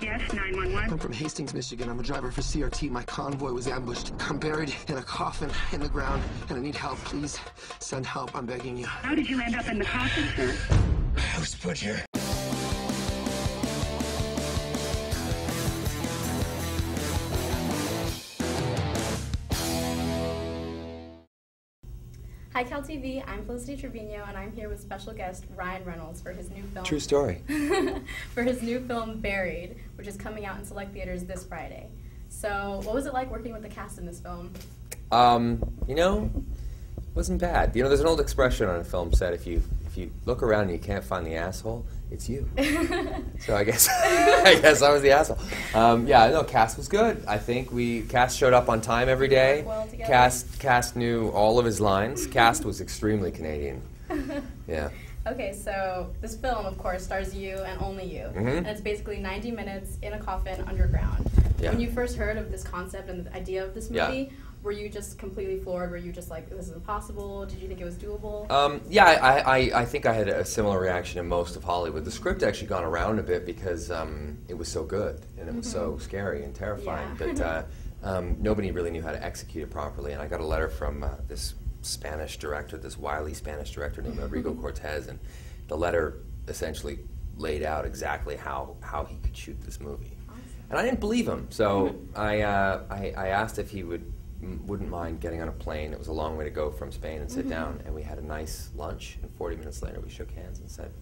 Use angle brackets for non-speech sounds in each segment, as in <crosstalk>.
Yes, 911. I'm from Hastings, Michigan. I'm a driver for CRT. My convoy was ambushed. I'm buried in a coffin in the ground, and I need help. Please send help. I'm begging you. How did you end up in the coffin, sir? I was put here. Hi Cal TV, I'm Felicity Trevino and I'm here with special guest Ryan Reynolds for his new film True story. <laughs> for his new film Buried, which is coming out in select theaters this Friday. So, what was it like working with the cast in this film? Um, you know, it wasn't bad. You know, there's an old expression on a film set: if you if you look around and you can't find the asshole, it's you. <laughs> so I guess <laughs> I guess I was the asshole. Um, yeah, no, cast was good. I think we cast showed up on time every day. Well cast knew all of his lines. <laughs> cast was extremely Canadian. <laughs> Yeah. Okay, so this film, of course, stars you and only you, Mhm. and it's basically 90 minutes in a coffin underground. Yeah. When you first heard of this concept and the idea of this Yeah. movie, were you just completely floored? Were you just like, "This is impossible"? Did you think it was doable? Um, yeah, I, I, I think I had a similar reaction in most of Hollywood. The script actually gone around a bit because um, it was so good and it was so scary and terrifying Yeah. that uh, <laughs> um, nobody really knew how to execute it properly. And I got a letter from uh, this Spanish director, this wily Spanish director named <laughs> Rodrigo Cortés, and the letter essentially laid out exactly how, how he could shoot this movie. And I didn't believe him, so I, uh, I, I asked if he would wouldn't mind getting on a plane. It was a long way to go from Spain and sit down, and we had a nice lunch. And 40 minutes later, we shook hands and said,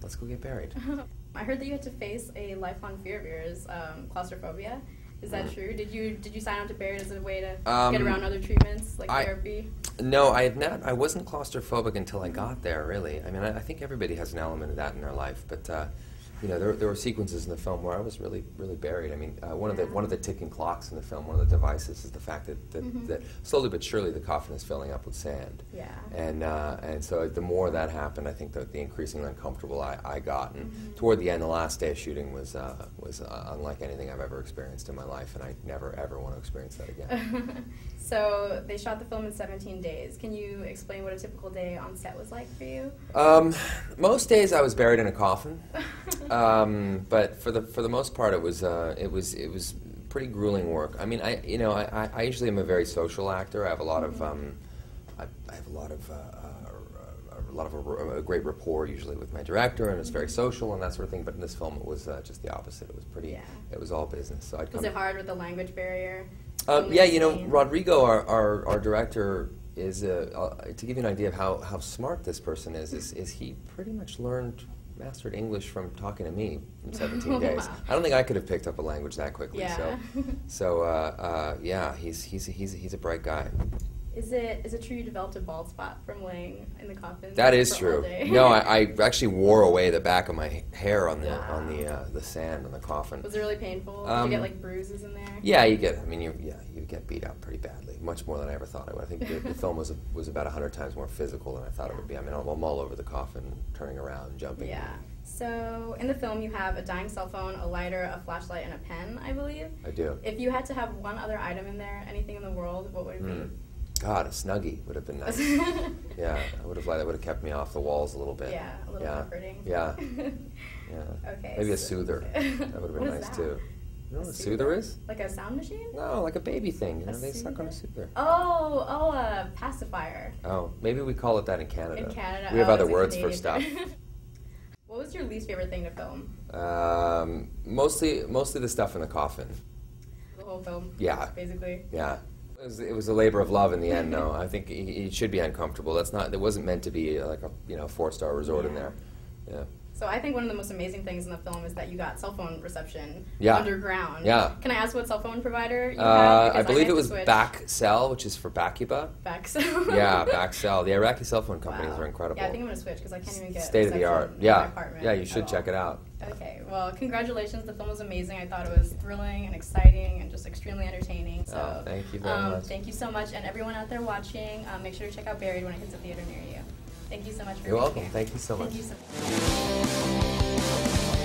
"Let's go get buried." <laughs> I heard that you had to face a lifelong fear of yours, um, claustrophobia. Is that Mm. true? Did you did you sign on to Buried as a way to Um, get around other treatments like I- therapy? no, I had not. I wasn't claustrophobic until I got there. Really, I mean, I, I think everybody has an element of that in their life, but. Uh, you know, there, there were sequences in the film where I was really, really buried. I mean, uh, one of the one of the ticking clocks in the film, one of the devices, is the fact that, that, Mhm. that slowly but surely the coffin is filling up with sand. Yeah. And uh, and so the more that happened, I think that the increasingly uncomfortable I, I got. And Mhm. toward the end, the last day of shooting was uh, was uh, unlike anything I've ever experienced in my life, and I never ever want to experience that again. <laughs> so they shot the film in 17 days. Can you explain what a typical day on set was like for you? um, most days I was buried in a coffin, <laughs> um, but for the for the most part, it was uh, it was it was pretty grueling work. I mean, I you know I, I- usually am a very social actor. I have a lot of um, I, I have a lot of uh, uh, a lot of a, a great rapport usually with my director, and it's very social and that sort of thing. But in this film, it was uh, just the opposite. It was pretty. Yeah. It was all business. So I'd come. Was it hard with the language barrier? Uh, yeah, you know, Rodrigo, our, our, our director, is uh, uh, to give you an idea of how, how smart this person is, is. Is he pretty much learned mastered English from talking to me in <laughs> 17 days? Wow. I don't think I could have picked up a language that quickly. Yeah. So, <laughs> so uh, uh, yeah, he's he's he's he's a bright guy. Is it is it true you developed a bald spot from laying in the coffin? That is true. No, I, I actually wore away the back of my hair on the on the uh, the sand on the coffin. Was it really painful? Did Um, you get like bruises in there? Yeah, you get. I mean, you yeah, you get beat up pretty badly, much more than I ever thought I would. I think the, the <laughs> film was was about hundred times more physical than I thought it would be. I mean, I'm, I'm all over the coffin, turning around, jumping. Yeah. So in the film, you have a dying cell phone, a lighter, a flashlight, and a pen, I believe. I do. If you had to have one other item in there, anything in the world, what would it Mm. God, a snuggie would have been <laughs> nice. yeah, I would have liked. That would have kept me off the walls a little bit. yeah, a little yeah. comforting. Yeah. <laughs> Yeah. Okay. Maybe a soother. <laughs> That would have been nice that? too. You know A what a soother is? Like a sound machine? No, like a baby thing. You A know, they suck on a soother? soother. Oh, oh, a pacifier. Oh, maybe we call it that in Canada. In Canada. We have oh, other words for stuff. what was your least favorite thing to film? Um, mostly, mostly the stuff in the coffin. The whole film? Yeah. Basically. Yeah. It was, it was a labor of love in the end. No, I think it, should be uncomfortable. That's not. It wasn't meant to be uh, like a you know four star resort in there. Yeah. So I think one of the most amazing things in the film is that you got cell phone reception Yeah. underground. Yeah. Can I ask what cell phone provider you? Uh, I believe had it was. Backcell, which is for Bakuba. Back. yeah, <laughs> Backcell. The Iraqi cell phone companies Wow. are incredible. Yeah, I think I'm gonna switch because I can't even get State of the art. Yeah. Yeah, you should check it out. Okay, well, congratulations. The film was amazing. I thought it was thrilling and exciting and just extremely entertaining. So, Oh, thank you very um, much. Thank you so much, and everyone out there watching, um, make sure to check out Buried when it hits a theater near you. Thank you so much for You're welcome. here. Thank you so much. Thank you so